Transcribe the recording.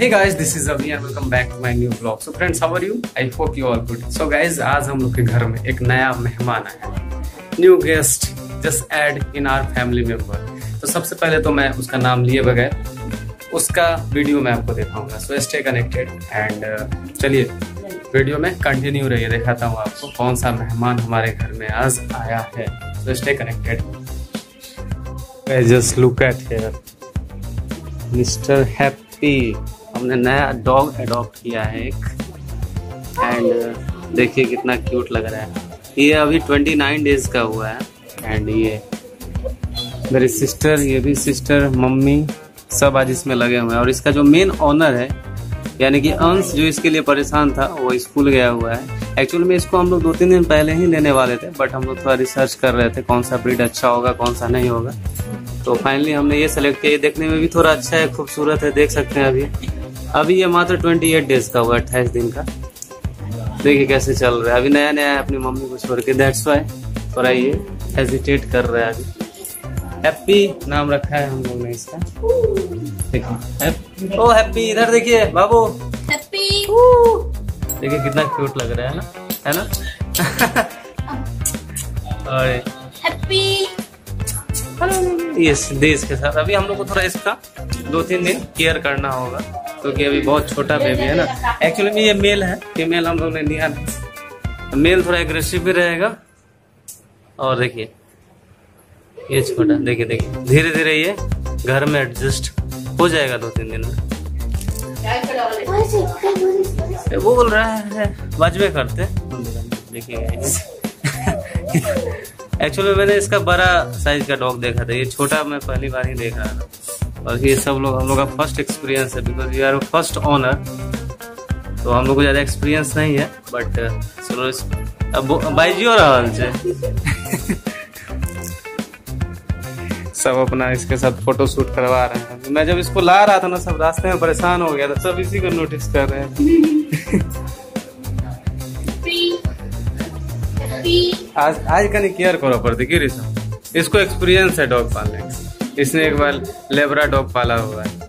Hey guys, this is Avi and welcome back to my new vlog. So friends, how are you? I hope you all good. So guys, आज हम लोग के घर में एक नया मेहमान आया है। New guest just add in our family member तो सबसे पहले तो मैं उसका नाम लिए बगैर उसका वीडियो मैं आपको दिखाऊँगा। सो स्टे कनेक्टेड एंड चलिए वीडियो में कंटिन्यू रहिए। दिखाता हूँ आपको कौन सा मेहमान हमारे घर में आज आया है। So stay connected just look at here mister happy हमने नया डॉग अडॉप्ट किया है एक। एंड देखिए कितना क्यूट लग रहा है। ये अभी 29 डेज़ का हुआ है। एंड ये मेरी सिस्टर ये भी सिस्टर मम्मी, सब आज इसमें लगे हुए हैं। और इसका जो मेन ऑनर है, यानी कि अंश, जो इसके लिए परेशान था, वो स्कूल गया हुआ है। एक्चुअली में इसको हम लोग दो तीन दिन पहले ही लेने वाले थे बट हम लोग थोड़ा रिसर्च कर रहे थे, कौन सा ब्रीड अच्छा होगा, कौन सा नहीं होगा। तो फाइनली हमने ये सेलेक्ट किया। ये देखने में भी थोड़ा अच्छा है, खूबसूरत है, देख सकते हैं अभी। अभी ये मात्र 28 डेज़ का हुआ अट्ठाईस दिन का। देखिए कैसे चल रहा है। अभी नया नया है अपनी मम्मी को छोड़ के दैट्स वाई थोड़ा ये हेजिटेट कर रहा है अभी। हैप्पी नाम रखा है हम लोग ने इसका। देखिए ओ हैप्पी इधर देखिए बाबू। हैप्पी देखिए कितना क्यूट लग रहा है ना? है ना? और हैप्पी यस देश के साथ। अभी हम लोग को थोड़ा इसका दो तीन दिन केयर करना होगा। क्योंकि अभी बहुत छोटा बेबी है ना। एक्चुअली में ये मेल है फीमेल हम लोग ने लिया मेल थोड़ा एग्रेसिव भी रहेगा। और देखिए, ये छोटा, देखिए देखिए। धीरे धीरे ये घर में एडजस्ट हो जाएगा दो तीन दिन में। ये बोल रहा है वाजबे करते। देखिए एक्चुअली मैंने इसका बड़ा साइज़ का डॉग देखा था। ये छोटा मैं पहली बार ही देख रहा था। और ये सब लोग हम लोग का फ़र्स्ट एक्सपीरियंस है because you are first owner तो हम लोग को ज़्यादा एक्सपीरियंस नहीं है बट चलो इस अब बाइजियो रहल छे सब अपना इसके साथ फ़ोटो शूट करवा रहे हैं। मैं जब इसको ला रहा था ना सब रास्ते में परेशान हो गया था सब इसी को नोटिस कर रहे हैं। आज आज का नहीं केयर करो पड़ती क्यों ऋषभ इसको एक्सपीरियंस है डॉग पालने का इसने एक बार लेबरा डॉग पाला हुआ है।